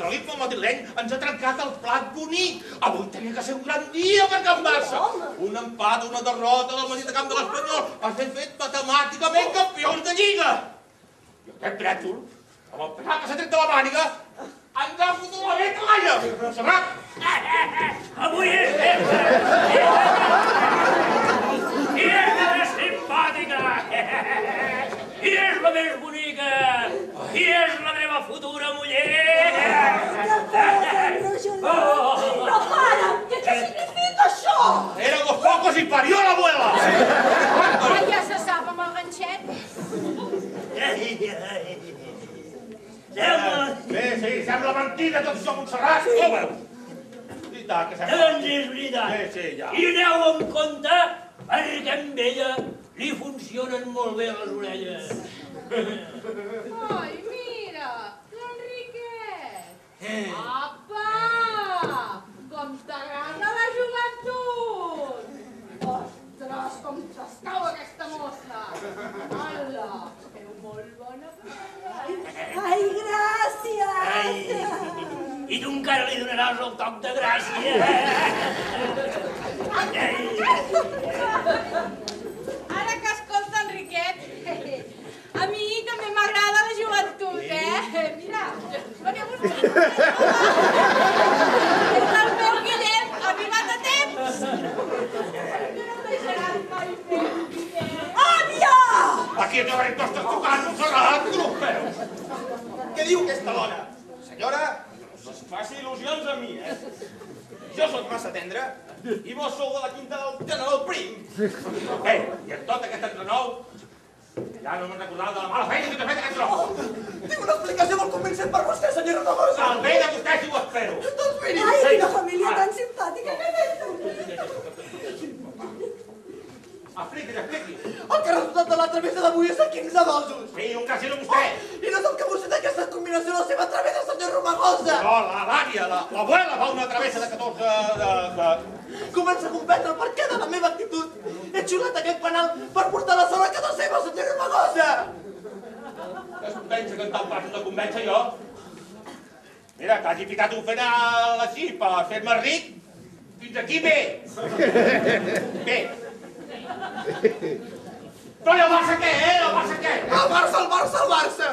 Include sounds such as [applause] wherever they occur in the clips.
L'himne madrileny ens ha trencat el plat bonic. Avui tenia que ser un gran dia per Can Barça. Un empat, una derrota del Madrid de Camp de l'Espanyol va ser fet matemàticament campions de Lliga. I aquest brètol, amb el penal que s'ha tret de la màniga, ens ha fotut la veta a l'alla. Sabrà? Avui és festa! I és la més simpàtica! I és la més bonica! I és la meva futura muller! Però pare, què, què significa això? Pocos y parió l'abuela. Ah, ja se sap amb el ganxet. Sembla... Sí, sí, sembla mentida, tot això, Montserrat. Sí. Oh. I que sembla. Doncs és veritat. Sí, sí, ja. I aneu amb compte, perquè amb ella li funcionen molt bé les orelles. Ai, mira, l'Enriquet. Eh. Apa! Com t'agrada la joventut! Ostres, com t'escau aquesta mossa! Hola, feu molt bona parella. Ai, gràcies! Ai, i tu encara li donaràs el toc de gràcia. Ara que escolta, Enriquet, a mi també m'agrada la joventut, eh? Mira, veniu vostè. És el meu Guillem, ha arribat a temps. Que no em deixaran mai fer, Guillem. Àvia! Aquí t'estàs tocant, Montserrat, tu no ho veus. Què diu aquesta dona? Senyora, faci il·lusions a mi, eh? Jo sóc massa tendre i vos sou de la quinta del general Prim. Bé, i en tot aquest entrenou, ja no me'n recordava de la mala feina que t'ha fet aquest tros. Tinc una explicació molt convincent per vostè, senyora Ramosa. El bé de vostè si ho espero. Doncs miri, Ai, quina família tan simpàtica que tens! Expliqui, expliqui. el que ha resultat de la travessa d'avui és de 15 dosos. Sí, un casino vostè. I no el que vostè té aquesta combinació de la seva travessa, senyor Romagosa. No, la l'àvia, la- l'abuela fa una travessa de 14 de... de... Comença a comprendre el perquè de la meva actitud. He xulat aquest penal per portar la sola a casa seva, senyor Romagosa. Es convença que en tal pas de convèncer jo. Mira, que hagi ficat un fenal així per fer-me ric, fins aquí bé. Bé. Però i el Barça què, eh? El Barça què? El Barça, el Barça, el Barça.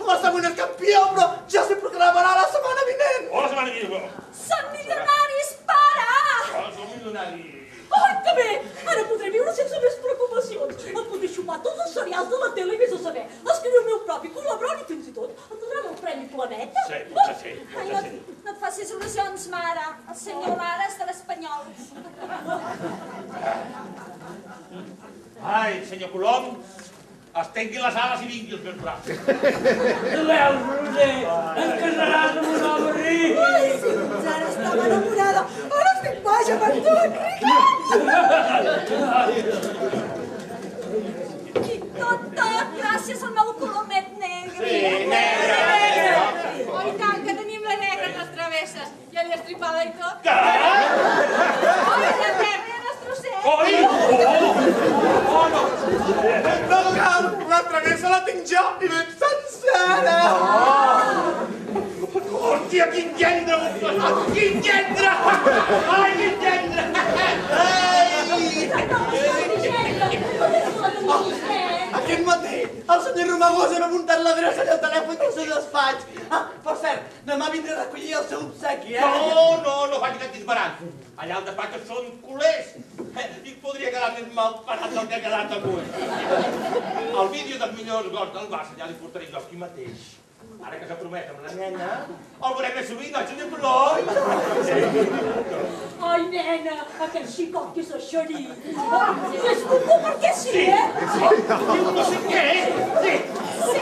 El Barça avui no és campió, però ja s'hi proclamarà la setmana vinent. Hola, setmana vinent. Són milionaris, pare! Oh, som milionaris. Ai, que bé! Ara podré viure sense més preocupacions. Em podré xupar tots els serials de la tele i vés a saber. Escriure el meu propi col·laborar i fins i tot em donaran el Premi Planeta. Sí, potser sí, Ai, potser no, sí. no et facis il·lusions, mare. El senyor Lara és de l'Espanyol. Ai, senyor Colom, estengui les ales i vingui els meus braços. Tu veus, Roser, et casaràs amb un home ric. Ai, si fins ara estava enamorada, ara estic boja per tu, Enriquet! I tot, tot, gràcies al meu colomet negre. Sí, negre. Oh, i tant, que tenim la negra en les travesses. Ja li estripada i tot. Què? Oh, i la terra i els trossets. Oi! Oh! Oh, no! No cal, la travessa la tinc jo i ben sencera. Hòstia, quin gendre! Quin gendre! Ai, quin gendre! Aquest matí, el senyor Romagosa m'ha muntat l'adreça del telèfon del seu despatx. Ah, per cert, demà vindré a recollir el seu obsequi, eh? No, no, no faci aquest disbarat. Allà al despatx són culers. Eh, I podria quedar més mal parat del que ha quedat avui. El vídeo dels millors gols del Barça ja li portaré jo aquí mateix. Ara que s'ha promès amb la nena, el veurem més sovint, oi, senyor Colom? Ai, nena, aquell xicot que és eixerit. I és cucú perquè sí, eh? Diu no sé què, sí. Sí.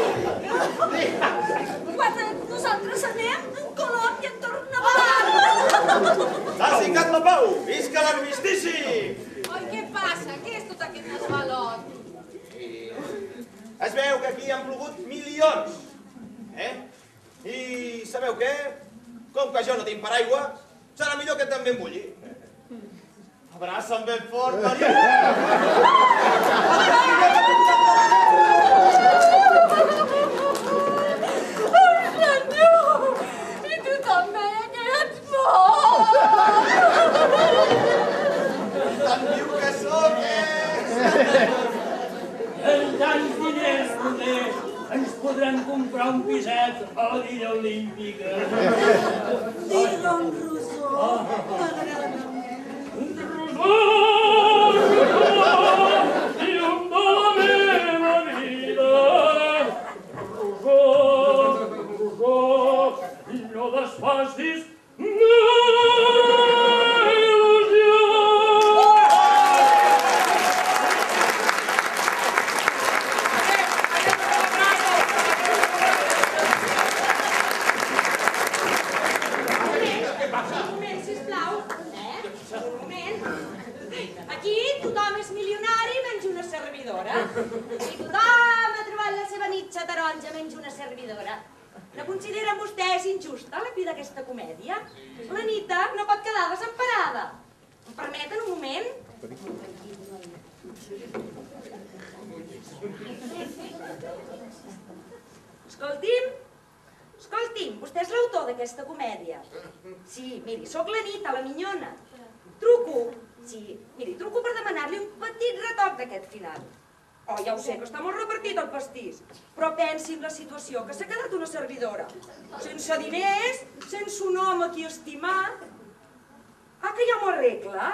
Quan nosaltres anem, en Colom i en torna a Ha sigat la pau! Visca l'armistici! Oi, què passa? Què és tot aquest desvalot? Es veu que aquí han plogut milions. I sabeu què? Com que jo no tinc paraigua, serà millor que també em bulli. Abraça'm ben fort, eh. Maria! Oh, senyor! I tu també, que sóc. Eh? [laughs] ens podrem comprar un piset a la Villa Olímpica. Digue'm, Rosó, m'agrada molt. Rosó, Rosó, llum de la meva vida. Rosó, Rosó, no desfacis Aquí tothom és milionari menys una servidora. I tothom ha trobat la seva mitja taronja menys una servidora. No consideren vostès injusta la fi d'aquesta comèdia? La Nita no pot quedar desemparada. Em permeten un moment? Escolti'm, escolti'm, vostè és l'autor d'aquesta comèdia. Sí, miri, sóc la Nita, la minyona. Truco, sí, miri, truco per demanar-li un petit retoc d'aquest final. Oh, ja ho sé, que està molt repartit el pastís. Però pensi en la situació, que s'ha quedat una servidora. Sense diners, sense un home a qui estimar. Ah, que ja m'ho arregla?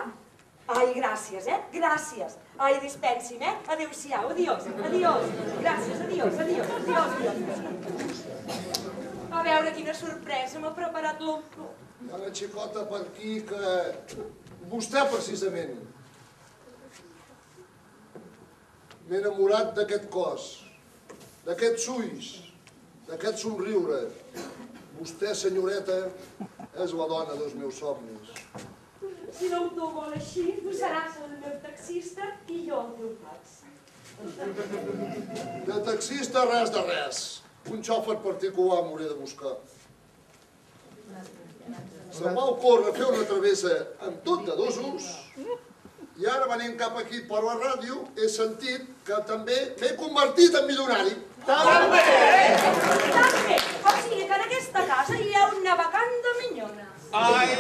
Ai, gràcies, eh? Gràcies. Ai, dispensi'm, eh? Adéu-siau, adiós, adiós. Gràcies, adiós, adiós, adiós, adiós. A veure quina sorpresa m'ha preparat l'oncle. Hi ha una xicota per aquí que... Vostè, precisament. M'he enamorat d'aquest cos, d'aquests ulls, d'aquest somriure. Vostè, senyoreta, és la dona dels meus somnis. Si l'autor vol així, tu seràs el meu taxista i jo el teu tax. De taxista, res de res. Un xòfer particular m'hauré de buscar. Se m'ha ocórrer fer una travessa amb tot de dosos i ara venint cap aquí per la ràdio he sentit que també m'he convertit en milionari. També! També. O sigui que en aquesta casa hi ha una vacant de minyona. Ai,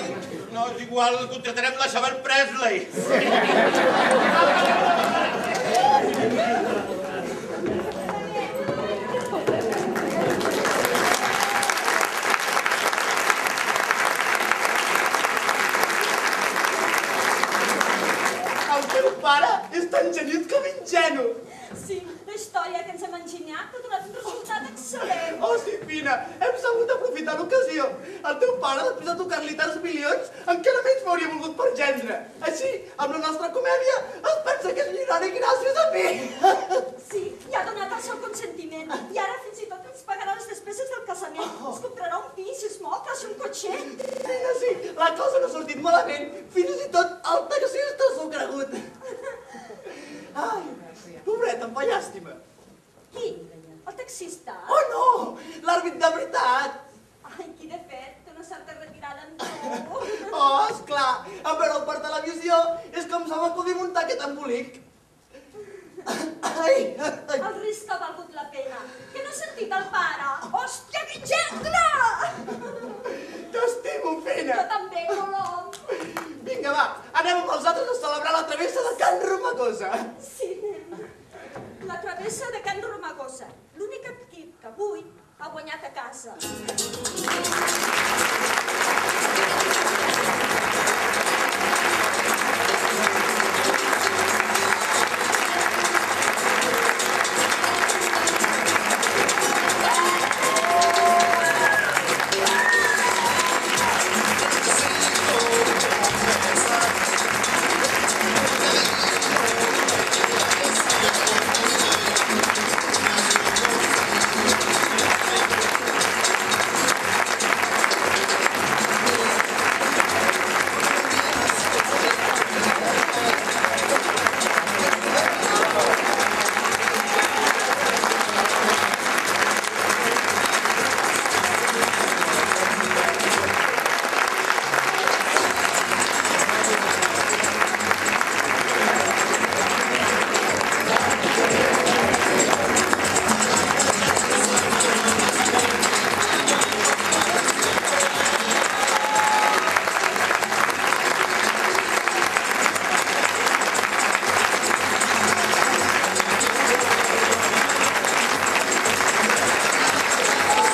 no és igual, contratarem la Isabel Presley. El teu pare és tan genit com ingenu. Sí, la història que ens hem enginyat ha donat un resultat excel·lent. Oh, sí, fina, hem sabut aprofitar l'ocasió. El teu pare, després de tocar-li tants milions, encara menys m'hauria volgut per gendre. Així, amb la nostra comèdia, es pensa que és milionari gràcies a mi. [laughs] Sí, i ha donat el seu consentiment. I ara fins i tot ens pagarà les despeses del casament. Es comprarà un pis, es quasi un cotxer. Fina, sí, la cosa no ha sortit malament. Fins i tot el taxista s'ho cregut. [laughs] Ai, pobret, em fa llàstima. Qui? El taxista? Oh, no! L'àrbit de veritat! Ai, quin fet, té una certa retirada en tu. [laughs] Oh, esclar, a veure'l per televisió és com se m'acudi muntar aquest embolic. Ai, ai, El risc ha valgut la pena. Que no he sentit el pare. Hòstia, quin gendre! [laughs] t'estimo, Fina. Jo també, Colom. Vinga, va, anem amb els altres a celebrar la travessa de Can Romagosa. Sí, nen. La travessa de Can Romagosa. Que avui ha guanyat a casa.